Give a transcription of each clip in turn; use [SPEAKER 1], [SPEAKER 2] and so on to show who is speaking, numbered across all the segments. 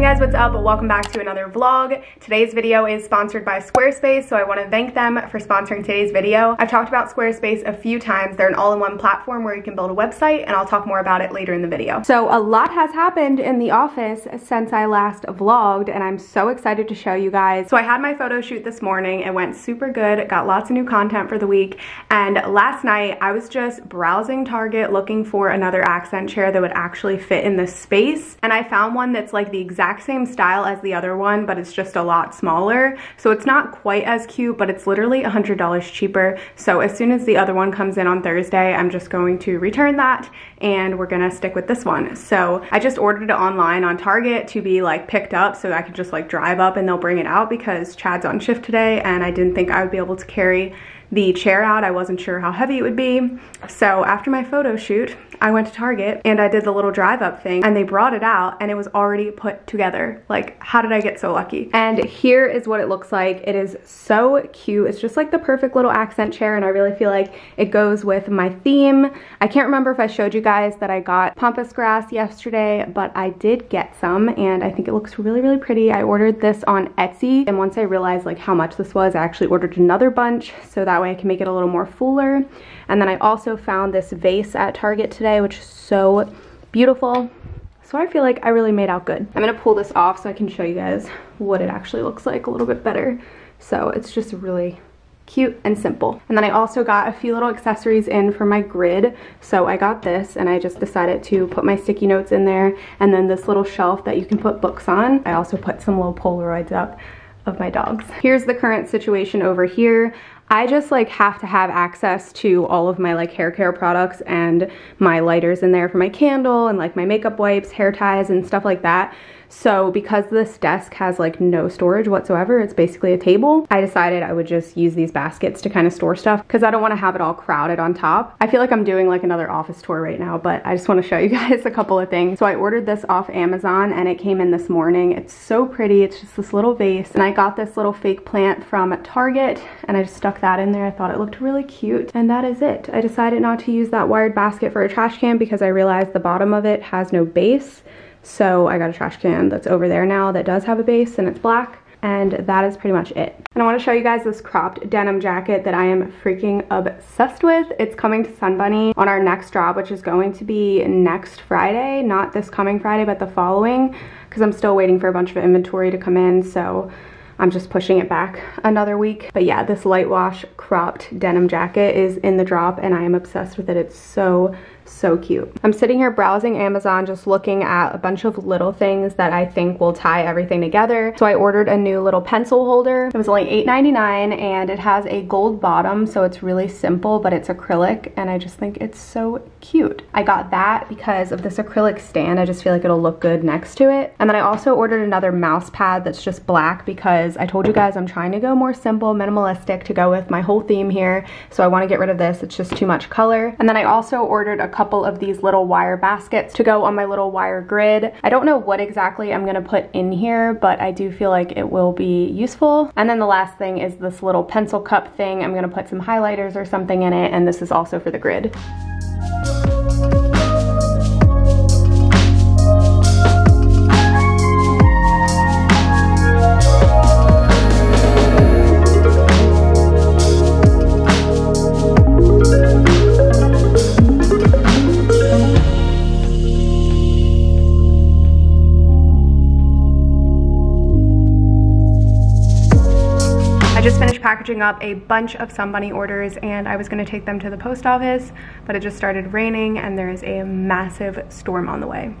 [SPEAKER 1] guys, what's up? Welcome back to another vlog. Today's video is sponsored by Squarespace, so I want to thank them for sponsoring today's video. I've talked about Squarespace a few times. They're an all-in-one platform where you can build a website, and I'll talk more about it later in the video. So a lot has happened in the office since I last vlogged, and I'm so excited to show you guys. So I had my photo shoot this morning. It went super good, got lots of new content for the week, and last night I was just browsing Target looking for another accent chair that would actually fit in this space, and I found one that's like the exact same style as the other one, but it's just a lot smaller. So it's not quite as cute, but it's literally $100 cheaper. So as soon as the other one comes in on Thursday, I'm just going to return that and we're gonna stick with this one. So I just ordered it online on Target to be like picked up so I could just like drive up and they'll bring it out because Chad's on shift today and I didn't think I would be able to carry the chair out. I wasn't sure how heavy it would be. So after my photo shoot, I went to Target and I did the little drive up thing and they brought it out and it was already put together. Like, how did I get so lucky? And here is what it looks like. It is so cute. It's just like the perfect little accent chair and I really feel like it goes with my theme. I can't remember if I showed you guys that I got pampas grass yesterday, but I did get some and I think it looks really, really pretty. I ordered this on Etsy and once I realized like how much this was, I actually ordered another bunch so that way I can make it a little more fuller. And then I also found this vase at Target today, which is so beautiful. So I feel like I really made out good. I'm gonna pull this off so I can show you guys what it actually looks like a little bit better. So it's just really cute and simple. And then I also got a few little accessories in for my grid. So I got this and I just decided to put my sticky notes in there and then this little shelf that you can put books on. I also put some little Polaroids up of my dogs. Here's the current situation over here. I just like have to have access to all of my like hair care products and my lighters in there for my candle and like my makeup wipes, hair ties and stuff like that. So because this desk has like no storage whatsoever, it's basically a table, I decided I would just use these baskets to kind of store stuff because I don't want to have it all crowded on top. I feel like I'm doing like another office tour right now, but I just want to show you guys a couple of things. So I ordered this off Amazon and it came in this morning. It's so pretty. It's just this little vase and I got this little fake plant from Target and I just stuck that in there. I thought it looked really cute and that is it. I decided not to use that wired basket for a trash can because I realized the bottom of it has no base. So I got a trash can that's over there now that does have a base and it's black and that is pretty much it. And I want to show you guys this cropped denim jacket that I am freaking obsessed with. It's coming to Sunbunny on our next drop, which is going to be next Friday, not this coming Friday, but the following, because I'm still waiting for a bunch of inventory to come in. So I'm just pushing it back another week. But yeah, this light wash cropped denim jacket is in the drop and I am obsessed with it. It's so, so cute. I'm sitting here browsing Amazon just looking at a bunch of little things that I think will tie everything together. So I ordered a new little pencil holder. It was only $8.99 and it has a gold bottom so it's really simple but it's acrylic and I just think it's so cute. I got that because of this acrylic stand. I just feel like it'll look good next to it. And then I also ordered another mouse pad that's just black because I told you guys I'm trying to go more simple, minimalistic to go with my whole theme here. So I want to get rid of this. It's just too much color. And then I also ordered a couple of these little wire baskets to go on my little wire grid. I don't know what exactly I'm gonna put in here, but I do feel like it will be useful. And then the last thing is this little pencil cup thing. I'm gonna put some highlighters or something in it, and this is also for the grid. Packaging up a bunch of Sunbunny orders and I was gonna take them to the post office, but it just started raining and there is a massive storm on the way.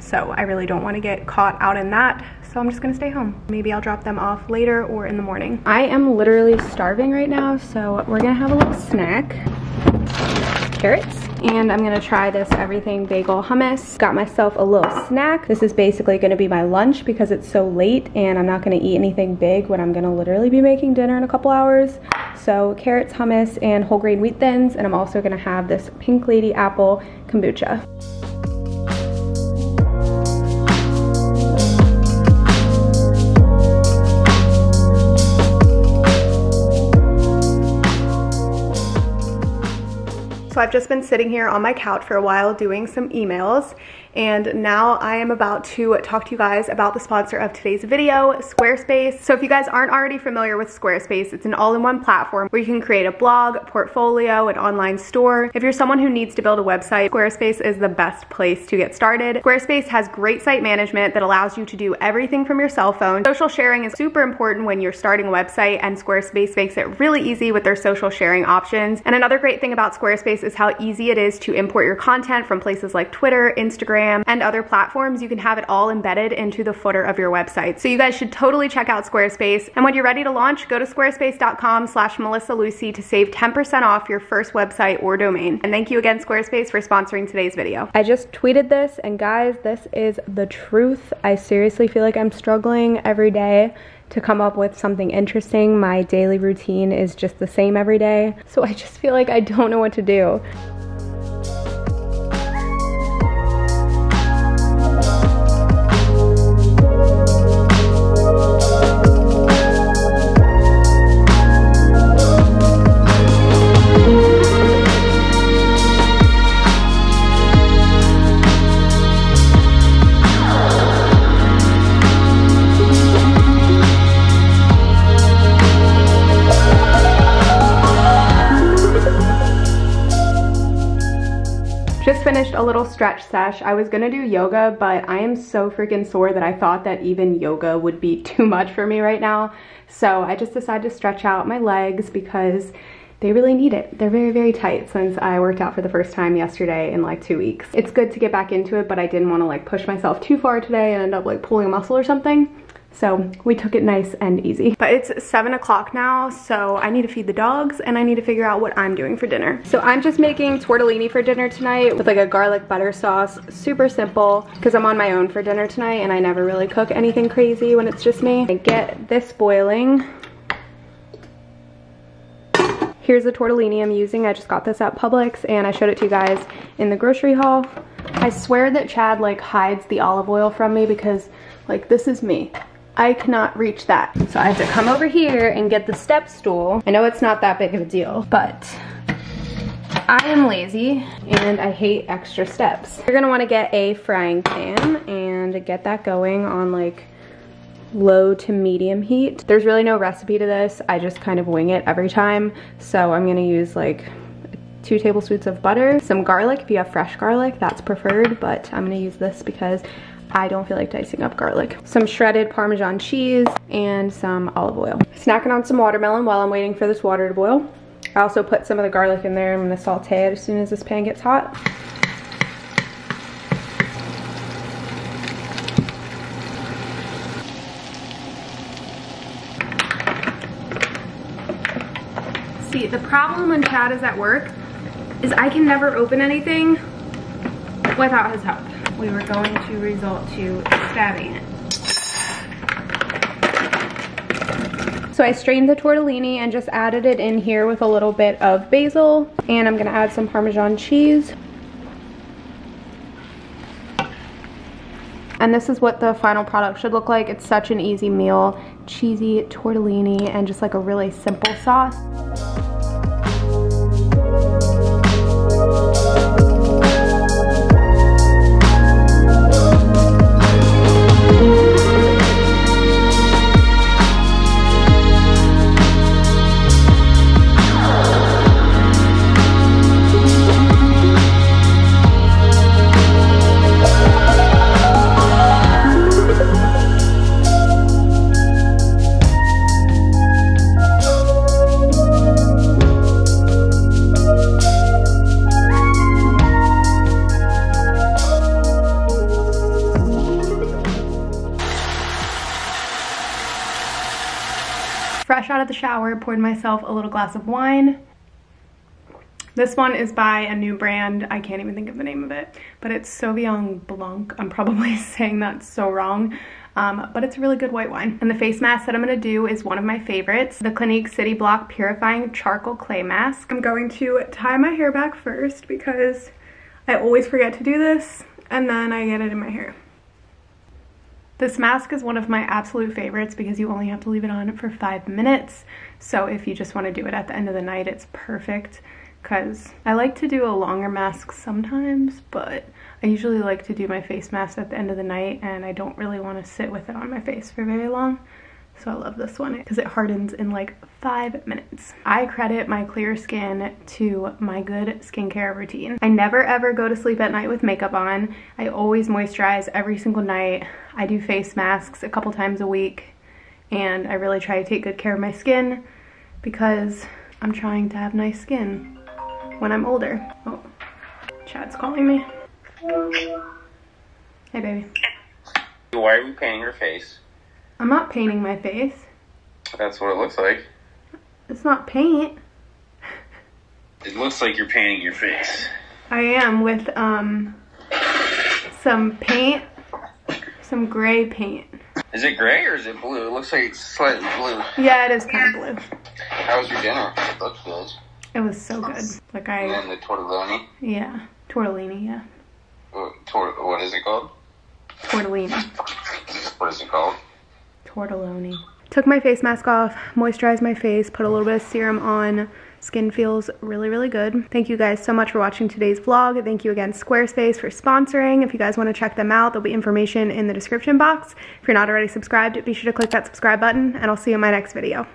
[SPEAKER 1] So I really don't wanna get caught out in that, so I'm just gonna stay home. Maybe I'll drop them off later or in the morning. I am literally starving right now, so we're gonna have a little snack. Carrots and I'm gonna try this everything bagel hummus. Got myself a little snack. This is basically gonna be my lunch because it's so late and I'm not gonna eat anything big when I'm gonna literally be making dinner in a couple hours. So carrots, hummus, and whole grain wheat thins, and I'm also gonna have this Pink Lady apple kombucha. I've just been sitting here on my couch for a while doing some emails And now I am about to talk to you guys about the sponsor of today's video, Squarespace. So if you guys aren't already familiar with Squarespace, it's an all-in-one platform where you can create a blog, portfolio, an online store. If you're someone who needs to build a website, Squarespace is the best place to get started. Squarespace has great site management that allows you to do everything from your cell phone. Social sharing is super important when you're starting a website and Squarespace makes it really easy with their social sharing options. And another great thing about Squarespace is how easy it is to import your content from places like Twitter, Instagram, and other platforms. You can have it all embedded into the footer of your website. So you guys should totally check out Squarespace. And when you're ready to launch, go to squarespace.com slash Melissa Lucy to save 10% off your first website or domain. And thank you again, Squarespace, for sponsoring today's video. I just tweeted this, and guys, this is the truth. I seriously feel like I'm struggling every day to come up with something interesting. My daily routine is just the same every day. So I just feel like I don't know what to do. Finished a little stretch sesh. I was gonna do yoga, but I am so freaking sore that I thought that even yoga would be too much for me right now. So I just decided to stretch out my legs because they really need it. They're very, very tight since I worked out for the first time yesterday in like two weeks. It's good to get back into it, but I didn't wanna like push myself too far today and end up like pulling a muscle or something. So we took it nice and easy. But it's seven o'clock now, so I need to feed the dogs and I need to figure out what I'm doing for dinner. So I'm just making tortellini for dinner tonight with like a garlic butter sauce. Super simple because I'm on my own for dinner tonight and I never really cook anything crazy when it's just me. I get this boiling. Here's the tortellini I'm using. I just got this at Publix and I showed it to you guys in the grocery haul. I swear that Chad like hides the olive oil from me because like this is me. I cannot reach that. So I have to come over here and get the step stool. I know it's not that big of a deal, but I am lazy and I hate extra steps. You're gonna wanna get a frying pan and get that going on like low to medium heat. There's really no recipe to this. I just kind of wing it every time. So I'm gonna use like two tablespoons of butter, some garlic. If you have fresh garlic, that's preferred, but I'm gonna use this because I don't feel like dicing up garlic. Some shredded Parmesan cheese and some olive oil. Snacking on some watermelon while I'm waiting for this water to boil. I also put some of the garlic in there. I'm gonna saute it as soon as this pan gets hot. See, the problem when Chad is at work is I can never open anything without his help we were going to result to stabbing it. So I strained the tortellini and just added it in here with a little bit of basil. And I'm gonna add some Parmesan cheese. And this is what the final product should look like. It's such an easy meal. Cheesy tortellini and just like a really simple sauce. Out of the shower, poured myself a little glass of wine. This one is by a new brand. I can't even think of the name of it, but it's Sauvignon Blanc. I'm probably saying that so wrong. Um, but it's a really good white wine. And the face mask that I'm gonna do is one of my favorites, the Clinique City Block Purifying Charcoal Clay Mask. I'm going to tie my hair back first because I always forget to do this and then I get it in my hair. This mask is one of my absolute favorites because you only have to leave it on for five minutes. So if you just want to do it at the end of the night, it's perfect. because I like to do a longer mask sometimes, but I usually like to do my face mask at the end of the night and I don't really want to sit with it on my face for very long. So I love this one because it hardens in like five minutes. I credit my clear skin to my good skincare routine. I never ever go to sleep at night with makeup on. I always moisturize every single night. I do face masks a couple times a week and I really try to take good care of my skin because I'm trying to have nice skin when I'm older. Oh, Chad's calling me. Hey baby.
[SPEAKER 2] Why are you painting your face?
[SPEAKER 1] I'm not painting my face.
[SPEAKER 2] That's what it looks like.
[SPEAKER 1] It's not paint.
[SPEAKER 2] It looks like you're painting your face.
[SPEAKER 1] I am with um some paint, some gray paint.
[SPEAKER 2] Is it gray or is it blue? It looks like it's slightly blue.
[SPEAKER 1] Yeah, it is kind of blue.
[SPEAKER 2] How was your dinner? It looks good.
[SPEAKER 1] It was so good. Like
[SPEAKER 2] And
[SPEAKER 1] I,
[SPEAKER 2] then the tortellini.
[SPEAKER 1] yeah, tortellini, yeah,
[SPEAKER 2] What, tor- what is it called?
[SPEAKER 1] tortellini,
[SPEAKER 2] What is it called?
[SPEAKER 1] Tortelloni. Took my face mask off, moisturized my face, put a little bit of serum on. Skin feels really, really good. Thank you guys so much for watching today's vlog. Thank you again, Squarespace, for sponsoring. If you guys want to check them out, there'll be information in the description box. If you're not already subscribed, be sure to click that subscribe button, and I'll see you in my next video.